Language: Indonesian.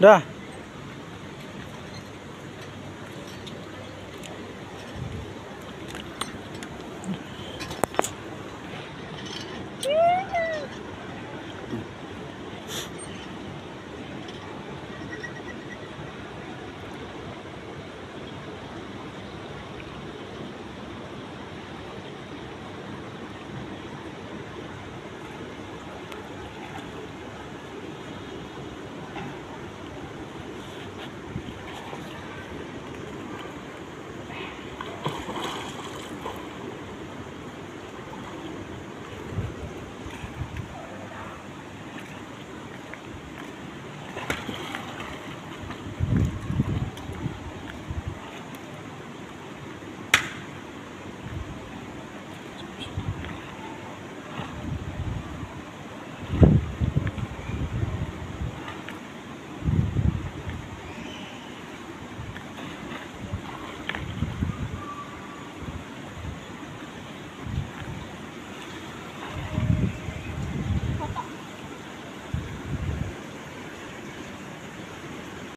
Dah.